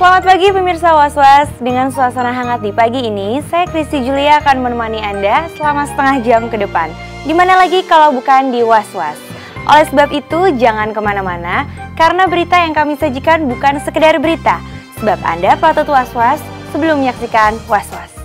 Selamat pagi pemirsa Was-Was. Dengan suasana hangat di pagi ini, saya Kristi Julia akan menemani Anda selama setengah jam ke depan. Di mana lagi kalau bukan di Was-Was. Oleh sebab itu, jangan ke mana-mana, karena berita yang kami sajikan bukan sekedar berita. Sebab Anda patut was-was sebelum menyaksikan Was-Was.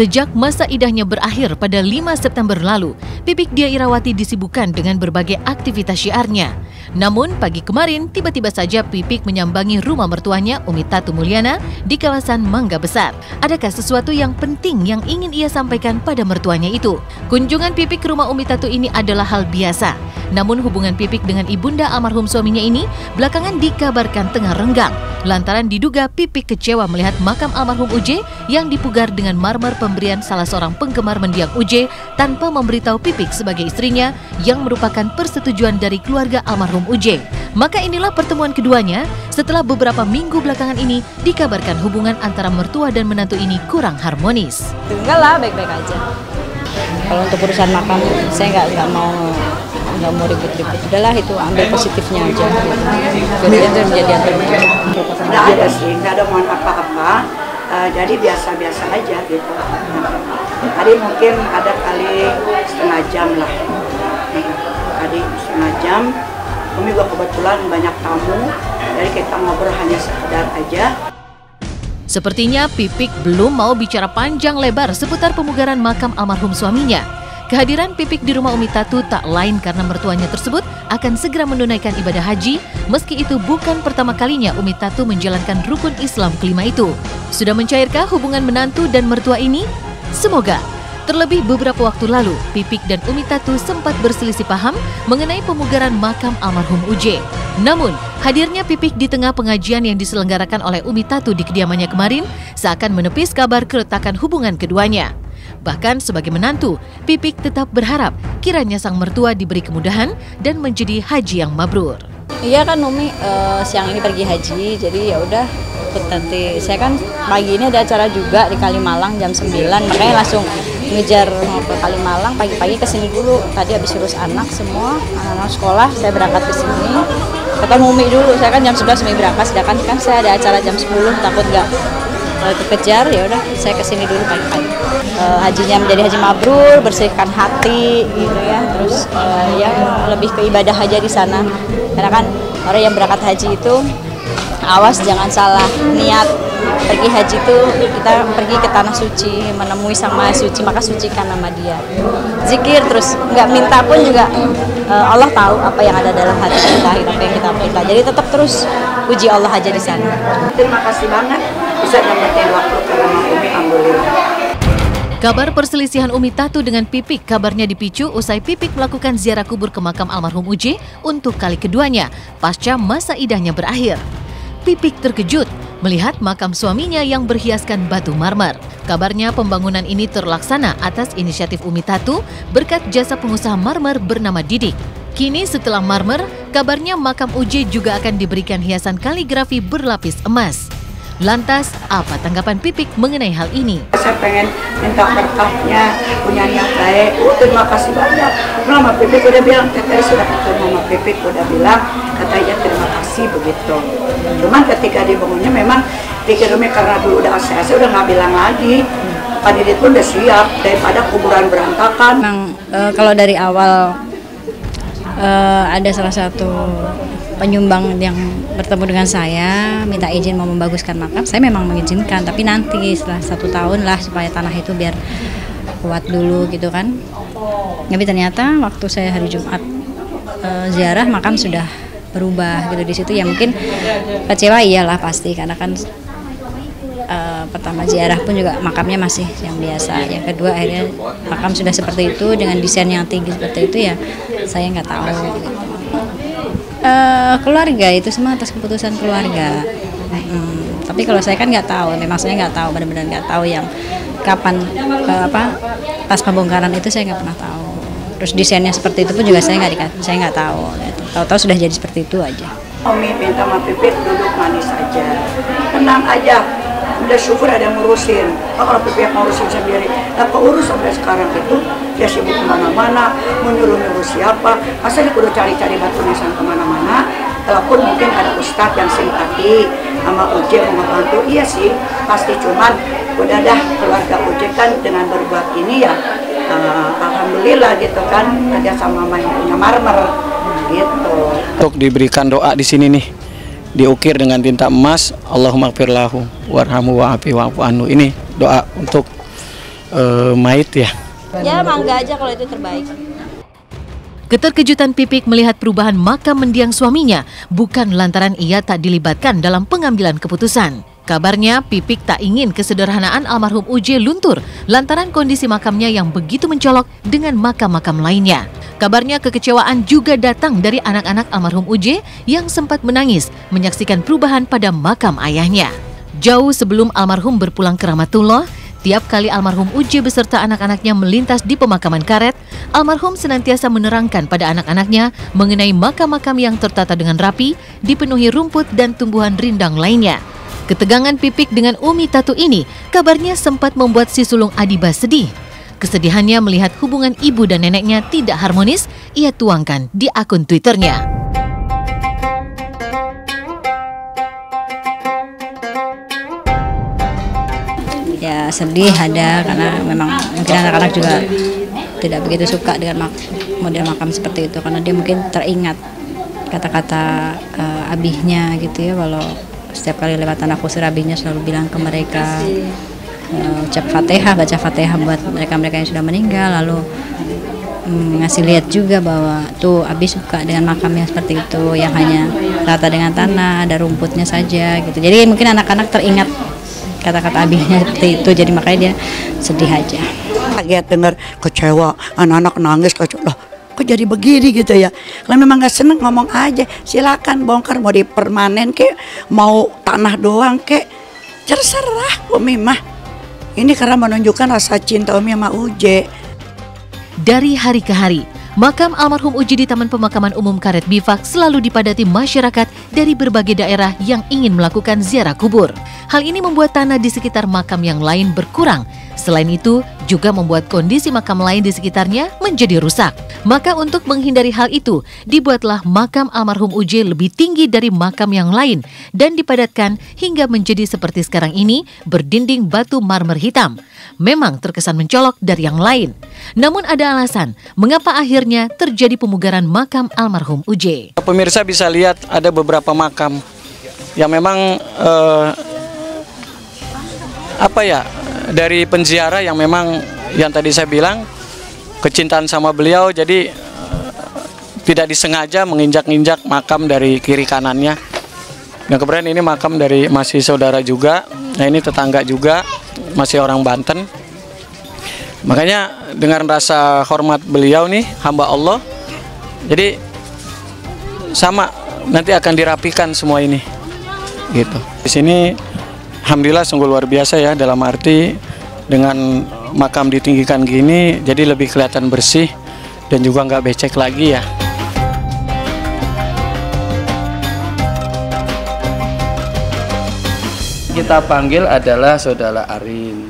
Sejak masa idahnya berakhir pada 5 September lalu, Pipik Dia Irawati disibukkan dengan berbagai aktivitas syiarnya. Namun pagi kemarin tiba-tiba saja Pipik menyambangi rumah mertuanya Umi Tatu Mulyana di kawasan Mangga Besar. Adakah sesuatu yang penting yang ingin ia sampaikan pada mertuanya itu? Kunjungan Pipik ke rumah Umi Tatu ini adalah hal biasa. Namun hubungan Pipik dengan ibunda almarhum suaminya ini belakangan dikabarkan tengah renggang lantaran diduga Pipik kecewa melihat makam almarhum Uje yang dipugar dengan marmer pemberian salah seorang penggemar mendiang Uje tanpa memberitahu Pipik sebagai istrinya yang merupakan persetujuan dari keluarga almarhum Uje. Maka inilah pertemuan keduanya setelah beberapa minggu belakangan ini dikabarkan hubungan antara mertua dan menantu ini kurang harmonis. Enggak lah, baik-baik aja. Kalau untuk urusan makam, saya nggak nggak mau nggak mau ribut-ribut. Udahlah itu ambil positifnya aja. Gitu. Biar itu menjadi yang terbaik. Nggak ada sih, nggak ada mohon apa-apa. Uh, jadi biasa-biasa aja gitu. Tadi mungkin ada kali setengah jam lah. Tadi setengah jam. Kami juga kebetulan banyak tamu, jadi kita ngobrol hanya sekedar aja. Sepertinya Pipik belum mau bicara panjang lebar seputar pemugaran makam almarhum suaminya. Kehadiran Pipik di rumah Umi Tatu tak lain karena mertuanya tersebut akan segera menunaikan ibadah haji, meski itu bukan pertama kalinya Umi Tatu menjalankan rukun Islam kelima itu. Sudah mencairkah hubungan menantu dan mertua ini? Semoga. Terlebih beberapa waktu lalu, Pipik dan Umi Tatu sempat berselisih paham mengenai pemugaran makam almarhum Uje. Namun, hadirnya Pipik di tengah pengajian yang diselenggarakan oleh Umi Tatu di kediamannya kemarin seakan menepis kabar keretakan hubungan keduanya. Bahkan sebagai menantu, Pipik tetap berharap kiranya sang mertua diberi kemudahan dan menjadi haji yang mabrur. Iya kan Umi uh, siang ini pergi haji, jadi ya udah nanti. Saya kan pagi ini ada acara juga di Kalimalang jam 9 makanya langsung ngejar mau ke Kalimalang pagi-pagi ke sini dulu. Tadi habis urus anak semua anak-anak sekolah saya berangkat ke sini. Ketemu Umi dulu saya kan jam 11 Umi berangkat. Sedangkan kan saya ada acara jam 10 takut nggak kekejar ya udah saya ke sini dulu pagi-pagi uh, hajinya menjadi haji mabrur bersihkan hati gitu ya. Terus uh, ya lebih ke ibadah aja di sana. Karena kan orang yang berangkat haji itu awas jangan salah niat pergi haji itu kita pergi ke tanah suci menemui sang maha suci maka sucikan nama dia. Zikir terus nggak minta pun juga uh, Allah tahu apa yang ada dalam hati kita apa yang kita minta jadi tetap terus puji Allah aja di sana. Terima kasih banget Kabar perselisihan Umi Tatu dengan Pipik kabarnya dipicu usai Pipik melakukan ziarah kubur ke makam almarhum Uje untuk kali keduanya pasca masa idahnya berakhir. Pipik terkejut melihat makam suaminya yang berhiaskan batu marmer. Kabarnya pembangunan ini terlaksana atas inisiatif Umi Tatu berkat jasa pengusaha marmer bernama Didik. Kini setelah marmer, kabarnya makam Uje juga akan diberikan hiasan kaligrafi berlapis emas. Lantas, apa tanggapan Pipik mengenai hal ini? Saya pengen minta berkahnya, punya niat baik. Oh, terima kasih banyak. Mama Pipik udah bilang, katanya sudah ketemu Mama Pipik udah bilang, katanya terima kasih begitu. Cuman ketika dibangunnya memang pikir Umi karena dulu udah ACC udah nggak bilang lagi. Pak Didit pun udah siap daripada kuburan berantakan. Memang uh, kalau dari awal uh, ada salah satu penyumbang yang bertemu dengan saya minta izin mau membaguskan makam saya memang mengizinkan. Tapi nanti setelah satu tahun lah supaya tanah itu biar kuat dulu gitu kan. Tapi ternyata waktu saya hari Jumat uh, ziarah makam sudah berubah gitu. Di situ ya mungkin kecewa iyalah pasti. Karena kan uh, pertama ziarah pun juga makamnya masih yang biasa. Yang kedua akhirnya makam sudah seperti itu dengan desain yang tinggi seperti itu ya saya nggak tahu gitu. Uh, keluarga itu semua atas keputusan keluarga. Hmm, tapi kalau saya kan nggak tahu, memang saya nggak tahu benar-benar nggak tahu yang kapan ke apa pas pembongkaran itu saya nggak pernah tahu. Terus desainnya seperti itu pun juga saya nggak saya nggak tahu. Gitu. Tahu-tahu sudah jadi seperti itu aja. Omi minta sama Pipit duduk manis aja. Tenang aja. Udah syukur ada ngurusin. Oh, kalau yang ngurusin sendiri. Nah, urus sampai sekarang itu dia sibuk ke mana-mana, mau nyuruh-nyuruh siapa. Masa dia kudu cari-cari batu nisan ke mana-mana. Walaupun mungkin ada ustadz yang simpati sama mau membantu. Iya sih, pasti cuman udah dah keluarga Uje kan dengan berbuat ini ya uh, Alhamdulillah gitu kan kerja sama yang punya marmer gitu. Untuk diberikan doa di sini nih diukir dengan tinta emas Allahumma firlahu warhamu wa'afi wa'fu anhu ini doa untuk uh, mayit ya Ya mangga aja kalau itu terbaik. Keterkejutan Pipik melihat perubahan makam mendiang suaminya bukan lantaran ia tak dilibatkan dalam pengambilan keputusan. Kabarnya Pipik tak ingin kesederhanaan almarhum Uje luntur lantaran kondisi makamnya yang begitu mencolok dengan makam-makam lainnya. Kabarnya kekecewaan juga datang dari anak-anak almarhum Uje yang sempat menangis menyaksikan perubahan pada makam ayahnya. Jauh sebelum almarhum berpulang ke Rahmatullah, tiap kali almarhum Uje beserta anak-anaknya melintas di pemakaman karet, almarhum senantiasa menerangkan pada anak-anaknya mengenai makam-makam yang tertata dengan rapi, dipenuhi rumput dan tumbuhan rindang lainnya. Ketegangan Pipik dengan Umi Tatu ini kabarnya sempat membuat si sulung Adiba sedih. Kesedihannya melihat hubungan ibu dan neneknya tidak harmonis, ia tuangkan di akun Twitternya. Ya sedih ada karena memang mungkin anak-anak juga tidak begitu suka dengan mak model makam seperti itu karena dia mungkin teringat kata-kata uh, abihnya gitu ya walau setiap kali lewat tanah kusir abihnya selalu bilang ke mereka uh, ucap fatihah baca fatihah buat mereka-mereka yang sudah meninggal. Lalu um, ngasih lihat juga bahwa tuh abi suka dengan makam yang seperti itu yang hanya rata dengan tanah ada rumputnya saja gitu. Jadi mungkin anak-anak teringat kata-kata abihnya seperti itu. Jadi makanya dia sedih aja. Kaget dengar kecewa. Anak-anak nangis kecewa kok jadi begini gitu ya? Kalau memang nggak seneng ngomong aja. Silakan bongkar mau dipermanen kek. Mau tanah doang kek. Terserah Umi mah ini karena menunjukkan rasa cinta Umi sama Uje Dari hari ke hari, makam almarhum Uji di Taman Pemakaman Umum Karet Bifak selalu dipadati masyarakat dari berbagai daerah yang ingin melakukan ziarah kubur. Hal ini membuat tanah di sekitar makam yang lain berkurang. Selain itu, juga membuat kondisi makam lain di sekitarnya menjadi rusak. Maka untuk menghindari hal itu, dibuatlah makam almarhum Uji lebih tinggi dari makam yang lain dan dipadatkan hingga menjadi seperti sekarang ini berdinding batu marmer hitam. Memang terkesan mencolok dari yang lain. Namun ada alasan mengapa akhirnya terjadi pemugaran makam almarhum Uj. pemirsa bisa lihat ada beberapa makam yang memang eh, apa ya dari penziarah yang memang yang tadi saya bilang kecintaan sama beliau jadi eh, tidak disengaja menginjak-injak makam dari kiri kanannya. Yang kemudian ini makam dari masih saudara juga. Nah ini tetangga juga masih orang Banten. Makanya dengan rasa hormat beliau nih hamba Allah. Jadi sama nanti akan dirapikan semua ini. Gitu. Di sini alhamdulillah sungguh luar biasa ya dalam arti dengan makam ditinggikan gini jadi lebih kelihatan bersih dan juga nggak becek lagi ya. Kita panggil adalah saudara Arin.